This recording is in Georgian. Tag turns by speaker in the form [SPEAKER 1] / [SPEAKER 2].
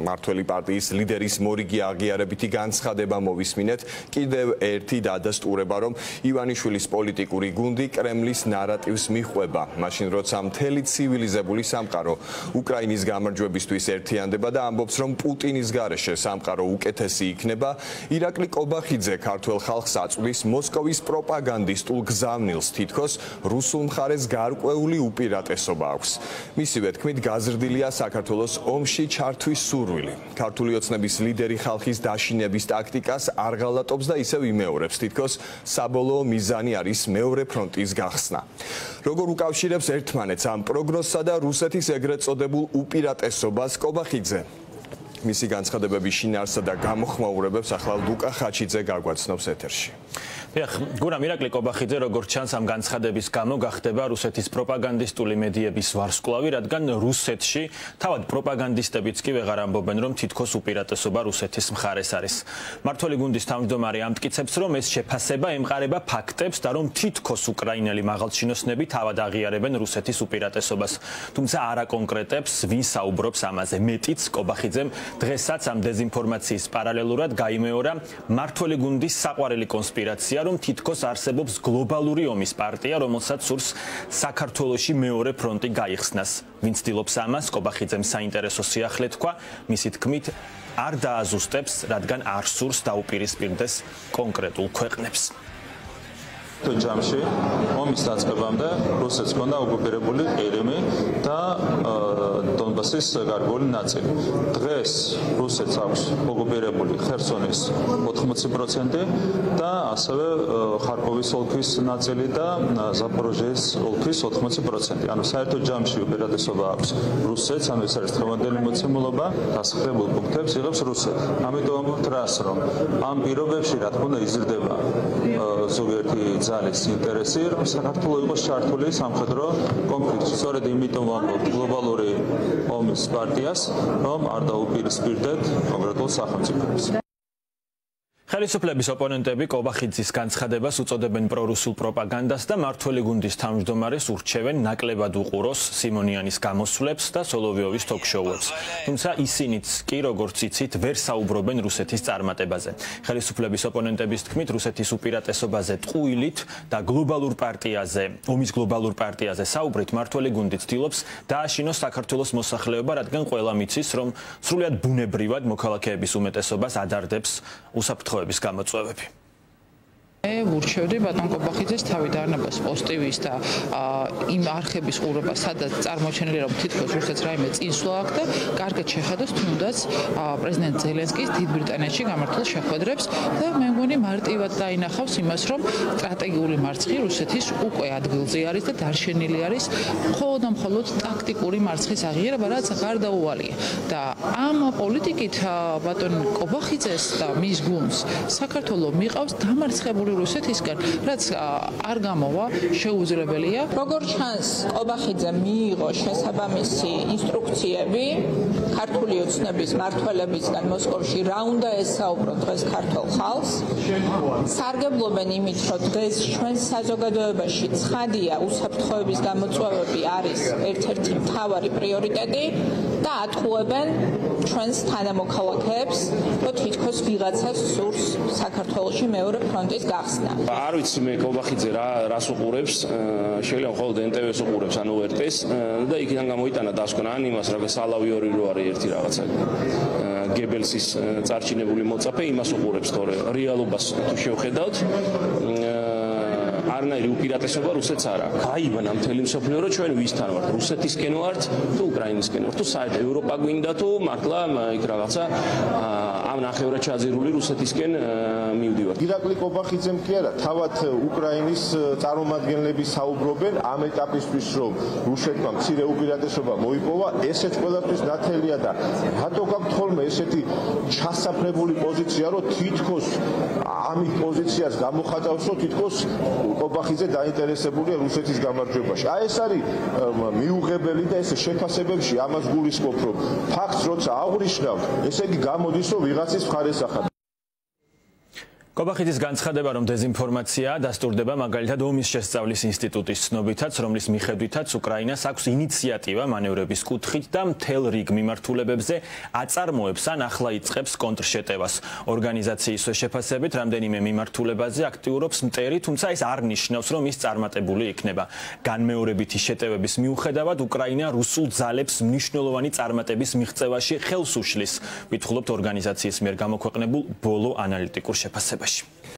[SPEAKER 1] მართველი პარტიის ლიდერის მორიგი აღიარებითი განცხადება მოვისმინეთ. კიდევ ერთი დადასტურება რომ ივანიშვილის პოლიტიკური გუნდი კრემლის ნარატივს მიხვება. მაშინ როცა მთელი ცივილიზებული სამყარო უკრაინის გამარჯვებისთვის ერთიანდება და ამბობს რომ პუტინის გარეშე სამყარო უკეთესი იქნება ირაკლი კობახიძე ქართულ ხალხს აწვდის მოსკოვის პროპაგანდისტულ გზავნილს თითქოს რუსულ მხარეს გარკვეული უპირატესობა აქვს. მისივე თქმით გაზრდილია საქართველოს ომში ჩართვის სურვილი სურვილი. ქართული ოცნების ლიდერი ხალხის დაშინების ტაქტიკას არ ღალატობს და ისევ იმეორებს, თითქოს საბოლოო მიზანი არის მეორე ფრონტის გახსნა. როგორ უკავშირებს ერთმანეთს ამ პროგნოზსა და რუსეთის ეგრეთ წოდებულ უპირატესობას კობახიძე? მისი განცხადებების შინაარსსა და გამოხმაურებებს ახლა ლუკა ხაჩიძე გაგვაცნობს ეთერში.
[SPEAKER 2] ეხ, გურა მირაკლი კობახიძე როგორც ჩანს ამ განცხადების გამო გახდება რუსეთის პროპაგანდისტული მედიების ვარსკვლავი, რადგან რუსეთში თავად პროპაგანდისტებიც კი ვეღარ ამბობენ, რომ თითქოს უპირატესობა რუსეთის მხარეს არის. მართველი გუნდის თავმჯდომარე ამტკიცებს, რომ ეს შეფასება ემყარება ფაქტებს და რომ თითქოს უკრაინელი მაღალჩინოსნები თავად აღიარებენ რუსეთის უპირატესობას. თუმცა არა კონკრეტებს, ვინ საუბრობს ამაზე. მეტიც კობახიძემ დღესაც ამ დეзинფორმაციის პარალელურად გამოიმეორა მართველი გუნდის საყვარელი კონსპირაცია, რომ თითქოს არსებობს გლობალური ომის პარტია, რომელსაც სურს საქართველოში მეორე ფронტი გაიხსნას. ვინც ცდილობს ამას, კობახიძემ საინტერესო სიახლე თქვა, მისი თქმით არ დააზუსტებს, რადგან არ სურს დაუპირისპირდეს კონკრეტულ ქვეყნებს.
[SPEAKER 3] თო ჯამში ომის დაწყებამდე რუსეთს ჰქონდა ოკუპირებული ყირიმი და დონბასის გარკვეული ნაწილი. დღეს რუსეთს აქვს ოკუპირებული ხერსონის 80% და ასევე ხარკოვის ოლქის ნაწილი და ზაპოროჟიეს ოლქის 80%. ანუ საერთოდ ჯამში უპირატესობა აქვს რუსეთს, ანუ ეს არის თემოდელი მოცემულობა, დასახლებულ პუნქტებს იღებს რუსეთი. ამიტომ ვთრას რომ ამ პირობებში რა თქმა უნდა იზრდება ზოგიერთი ძალის ინტერესი, რომ საქართველოს იყოს ჩართული სამხედრო კონფლიქტში. სწორედ იმიტომ ვამბობ გლობალური ომის პარტიას, რომ არ დაუპირისპირდეთ კონკრეტულ სახელმწიფოებს.
[SPEAKER 2] ხელისუფლების ოპონენტები კობახიძის განცხადებას უწოდებენ პრორუსულ პროპაგანდას და მართველი გუნდის თავმჯდომარეს ურჩევენ ნაკლებად უყუროს სიმონიანის გამოსვლებს და სოლოვიოვის ток-შოუებს. თუმცა ისინიც კი როგორც იცით, ვერ საუბრობენ რუსეთის წარმატებაზე. ხელისუფლების ოპონენტების თქმით, რუსეთის უპირატესობაზე ტყუილით და გლობალურ პარტიაზე, ომის გლობალურ პარტიაზე საუბრით მართველი გუნდი ცდილობს დააშინოს საქართველოს მოსახლეობა, რადგან ყველა მიცის, რომ სრულიად ბუნებრივად მოქალაქეების უმეტესობას ადარდებს უსაფრთხოება. მოხელების გამოწვევები.
[SPEAKER 4] მე ვურჩევდი ბატონ კობახიძეს თავი დაარნებას პოზიტივის და იმ არხების ყურება, სადაც წარმოჩენილი რომ თითქოს რუსეთს რაიმე წინსვლა აქვს და კარგად შეხედოს თუნდაც პრეზიდენტ ზელენსკის დიდ ბრიტანეთში გამართულ შეხვედრებს და მე მგონი მარტივად დაინახავს იმას, რომ სტრატეგიული მარცხი რუსეთის უკვე ადგილზე არის და დარშენილი არის მხოლოდ და მხოლოდ ტაქტიკური მარცხის აღიარება, რაც გარდაუვალია. და ამ პოლიტიკით ბატონ კობახიძეს და მის გუნდს საქართველოს მიყავს დამარცხებული ფედერალური რუსეთისგან, რაც არ გამოვა, შეუძლებელია.
[SPEAKER 5] როგორ ჩანს, ყობახიძე მიიღო შესაბამისი ინსტრუქციები ქართული ოცნების მართველებისგან მოსკოვში, რა უნდა ესაუბრო დღეს ქართულ ხალხს. სარგებლობენ იმით, რომ დღეს ჩვენ საზოგადოებაში ცხადია უსაფრთხოების გამოწვევები არის ერთ-ერთი მთავარი პრიორიტეტი და ატყუებენ ჩვენს თანამოქალაქეებს, რომ თითქოს ვიღაცას სურს საქართველოსი მეორე ფრონტის გა გახსნა.
[SPEAKER 6] არ ვიცი მე კობახიძე რა რას უყურებს, შეიძლება მხოლოდ NTV-ს უყურებს, ანუ RT-ს და იქიდან გამოიტანა დასკვნა ან იმას, რაღაც ალავი ორი რო არის ერთი რაღაცა. გებელსის წარჩინებული მოწაფე იმას უყურებს თორე რეალობას თუ შევხედავთ. არნაირი უპირატესობა რუსეთს არ აქვს. გაიბანა მთელი მსოფლიო რომ ჩვენ ვისთან ვართ, რუსეთისკენ ვართ თუ უკრაინისკენ ვართ, თუ საერთოდ ევროპა გვინდა თუ მართლა იქ რაღაცა ამ ნახევრად ჩაძირული რუსეთისკენ მივდივართ.
[SPEAKER 7] ირაკლი კობახიძემ კი არა, თავად უკრაინის წარმომადგენლები საუბრობენ ამ ეტაპისთვის, რომ რუსეთმა მცირე უპირატესობა მოიპოვა, ესეც ყველაფრის ნათელია და რატო გაქვთ ხოლმე ესეთი ჩასაფრებული პოზიცია, რომ თითქოს ამით პოზიციას გამოხატავს, რომ თითქოს კობახიძე დაინტერესებულია რუსეთის გამარჯვებაში. აი ეს არის მიუღებელი და ეს შეფასებებში ამას გულისხმობ, რომ ფაქტს როცა აღვრიშნავ, ესე იგი გამოდის, რომ ვიღაცის მხარეს ახად
[SPEAKER 2] კობახიძის განცხადება, რომ დეзинფორმაცია დასტურდება მაგალითად ომის შესწავლის ინსტიტუტის ცნობითაც, რომლის მიხედვითაც უკრაინას აქვს ინიციატივა მანევრების კუთხით და მთელ რიგ მიმართულებებზე აწარმოებს ან ახლა იწყებს კონტრშეტევას. ორგანიზაციის შეფასებით, რამდენიმე მიმართულებაზე აქტიურობს მტერი, თუმცა ეს არ ნიშნავს, რომ ის წარმატებული იქნება. განმეორებითი შეტევების მიუხედავად, უკრაინა რუსულ ძალებს მნიშვნელოვანი წარმატების მიღწევაში ხელს უშლის, ვითხოვთ ორგანიზაციის მიერ გამოქვეყნებულ ბოლო ანალიტიკურ შეფასებაში. Rush.